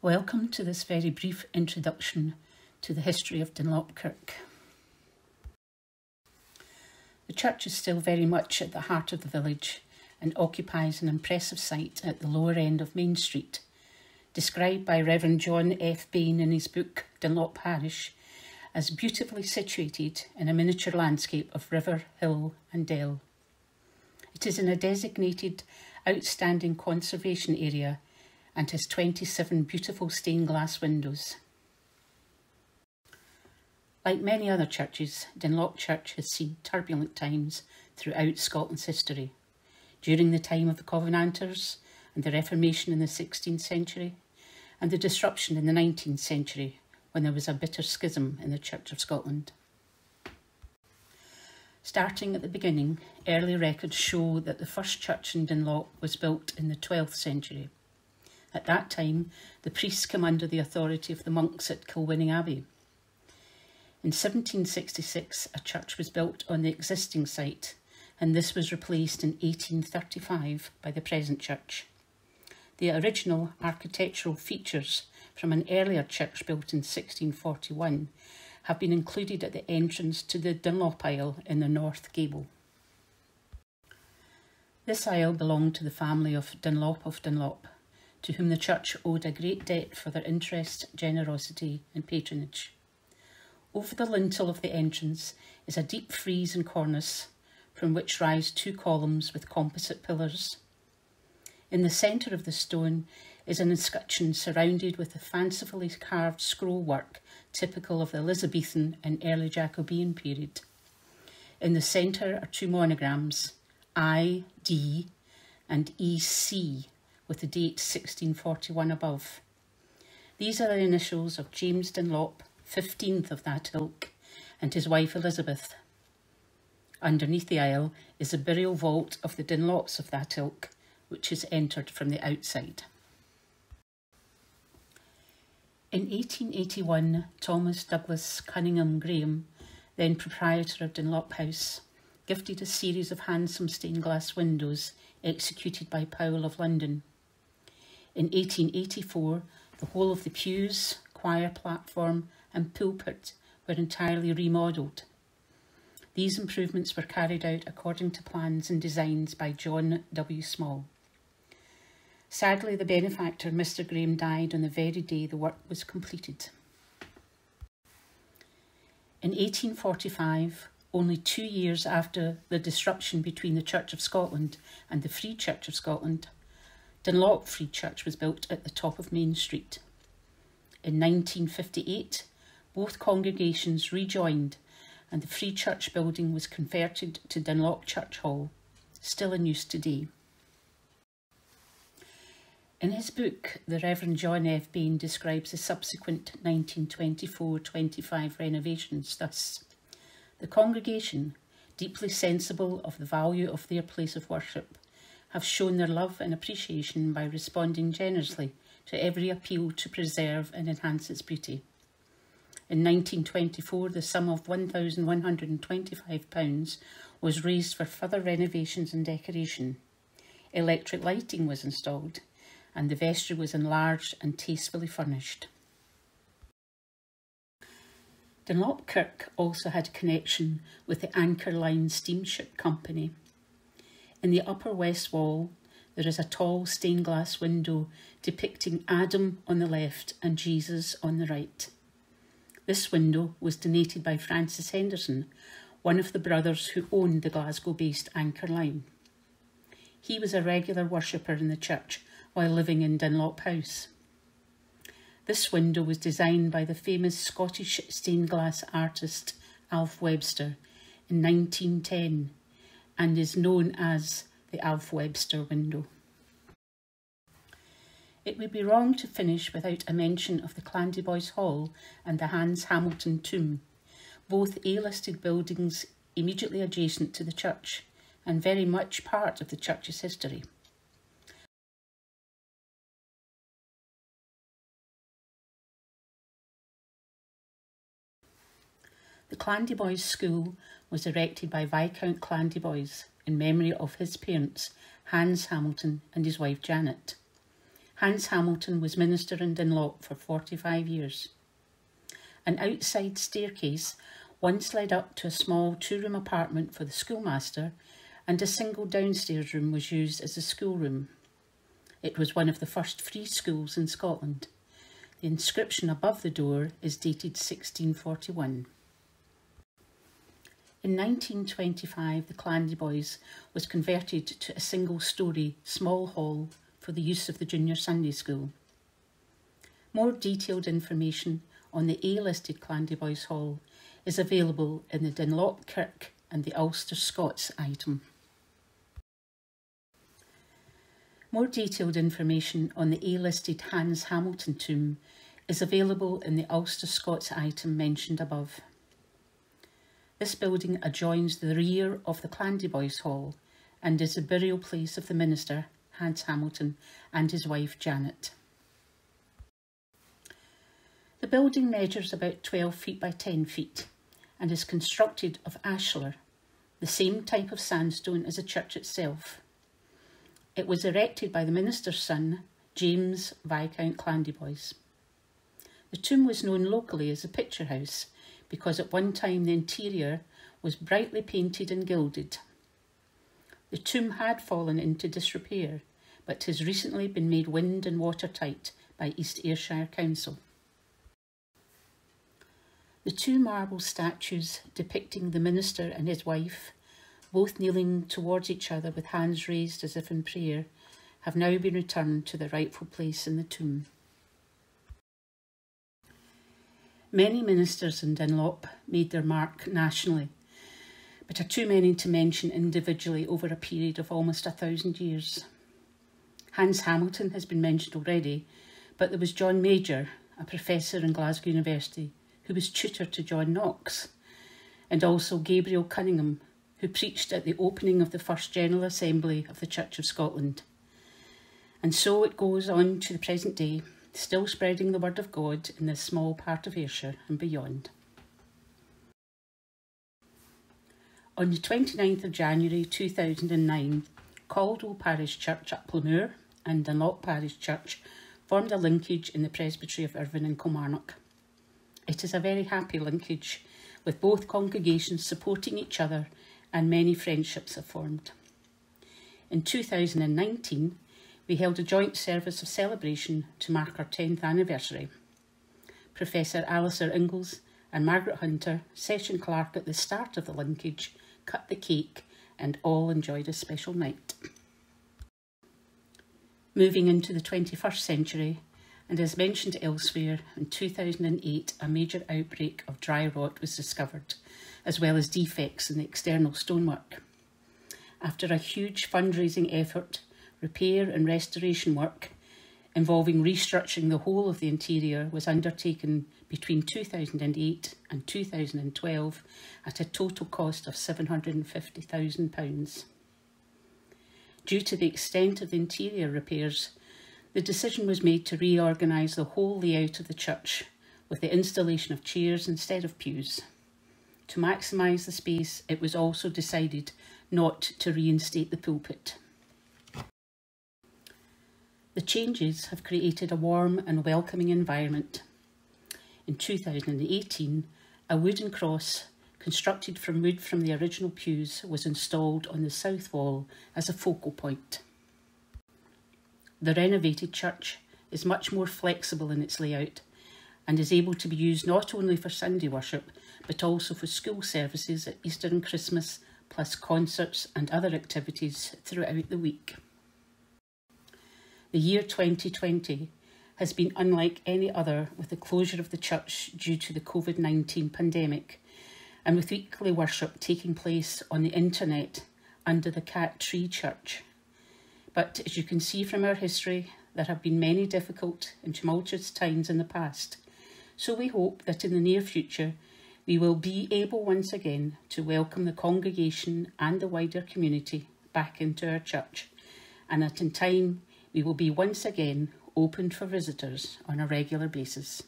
Welcome to this very brief introduction to the history of Dunlop Kirk. The church is still very much at the heart of the village and occupies an impressive site at the lower end of Main Street, described by Reverend John F. Bain in his book Dunlop Parish as beautifully situated in a miniature landscape of river, hill and dell. It is in a designated outstanding conservation area and has 27 beautiful stained glass windows. Like many other churches, Dunlop Church has seen turbulent times throughout Scotland's history. During the time of the Covenanters and the Reformation in the 16th century, and the disruption in the 19th century when there was a bitter schism in the Church of Scotland. Starting at the beginning, early records show that the first church in Dunlop was built in the 12th century. At that time, the priests came under the authority of the monks at Kilwinning Abbey. In 1766, a church was built on the existing site, and this was replaced in 1835 by the present church. The original architectural features from an earlier church built in 1641 have been included at the entrance to the Dunlop aisle in the north gable. This aisle belonged to the family of Dunlop of Dunlop, to whom the church owed a great debt for their interest, generosity, and patronage. Over the lintel of the entrance is a deep frieze and cornice, from which rise two columns with composite pillars. In the centre of the stone is an escutcheon surrounded with a fancifully carved scroll work typical of the Elizabethan and early Jacobean period. In the centre are two monograms, I, D, and EC, with the date 1641 above. These are the initials of James Dunlop, 15th of that ilk, and his wife Elizabeth. Underneath the aisle is the burial vault of the Dunlops of that ilk, which is entered from the outside. In 1881, Thomas Douglas Cunningham Graham, then proprietor of Dunlop House, gifted a series of handsome stained glass windows executed by Powell of London. In 1884, the whole of the pews, choir platform, and pulpit were entirely remodelled. These improvements were carried out according to plans and designs by John W. Small. Sadly, the benefactor, Mr. Graham, died on the very day the work was completed. In 1845, only two years after the disruption between the Church of Scotland and the Free Church of Scotland, Dunlop Free Church was built at the top of Main Street. In 1958, both congregations rejoined and the Free Church building was converted to Dunlop Church Hall, still in use today. In his book, the Reverend John F. Bain describes the subsequent 1924-25 renovations thus. The congregation, deeply sensible of the value of their place of worship, have shown their love and appreciation by responding generously to every appeal to preserve and enhance its beauty. In 1924, the sum of £1,125 was raised for further renovations and decoration. Electric lighting was installed, and the vestry was enlarged and tastefully furnished. Dunlop Kirk also had a connection with the Anchor Line Steamship Company. In the upper west wall, there is a tall stained glass window depicting Adam on the left and Jesus on the right. This window was donated by Francis Henderson, one of the brothers who owned the Glasgow based Anchor Line. He was a regular worshipper in the church while living in Dunlop House. This window was designed by the famous Scottish stained glass artist Alf Webster in 1910 and is known as the Alf Webster window. It would be wrong to finish without a mention of the Clandeboys Hall and the Hans Hamilton Tomb, both A-listed buildings immediately adjacent to the church and very much part of the church's history. The Clandeboys School was erected by Viscount Clandeboys in memory of his parents, Hans Hamilton and his wife Janet. Hans Hamilton was minister in Dunlop for 45 years. An outside staircase once led up to a small two room apartment for the schoolmaster, and a single downstairs room was used as a schoolroom. It was one of the first free schools in Scotland. The inscription above the door is dated 1641. In 1925, the Clandeboys was converted to a single storey small hall for the use of the Junior Sunday School. More detailed information on the A-listed Clandeboys Hall is available in the Dunlop Kirk and the Ulster Scots item. More detailed information on the A-listed Hans Hamilton tomb is available in the Ulster Scots item mentioned above. This building adjoins the rear of the Clandeboys Hall and is the burial place of the minister, Hans Hamilton, and his wife, Janet. The building measures about 12 feet by 10 feet and is constructed of ashlar, the same type of sandstone as the church itself. It was erected by the minister's son, James Viscount Clandeboys. The tomb was known locally as the Picture House because at one time the interior was brightly painted and gilded. The tomb had fallen into disrepair, but has recently been made wind and watertight by East Ayrshire Council. The two marble statues depicting the minister and his wife both kneeling towards each other with hands raised as if in prayer, have now been returned to their rightful place in the tomb. Many ministers in Dunlop made their mark nationally, but are too many to mention individually over a period of almost a thousand years. Hans Hamilton has been mentioned already, but there was John Major, a professor in Glasgow University, who was tutor to John Knox, and also Gabriel Cunningham, who preached at the opening of the First General Assembly of the Church of Scotland. And so it goes on to the present day, still spreading the word of God in this small part of Ayrshire and beyond. On the 29th of January 2009, Caldwell Parish Church at Uplawmoor and Dunlop Parish Church formed a linkage in the Presbytery of Irvine and Kilmarnock. It is a very happy linkage, with both congregations supporting each other and many friendships have formed. In 2019, we held a joint service of celebration to mark our 10th anniversary. Professor Alistair Ingalls and Margaret Hunter, session clerk at the start of the linkage, cut the cake and all enjoyed a special night. Moving into the 21st century, and as mentioned elsewhere, in 2008 a major outbreak of dry rot was discovered as well as defects in the external stonework. After a huge fundraising effort, repair and restoration work involving restructuring the whole of the interior was undertaken between 2008 and 2012 at a total cost of £750,000. Due to the extent of the interior repairs, the decision was made to reorganise the whole layout of the church with the installation of chairs instead of pews. To maximise the space, it was also decided not to reinstate the pulpit. The changes have created a warm and welcoming environment. In 2018, a wooden cross constructed from wood from the original pews was installed on the south wall as a focal point. The renovated church is much more flexible in its layout and is able to be used not only for Sunday worship but also for school services at Easter and Christmas, plus concerts and other activities throughout the week. The year 2020 has been unlike any other with the closure of the church due to the COVID 19 pandemic, and with weekly worship taking place on the internet under the Cat Tree Church. But as you can see from our history, there have been many difficult and tumultuous times in the past, so we hope that in the near future we will be able once again to welcome the congregation and the wider community back into our church, and that in time we will be once again open for visitors on a regular basis.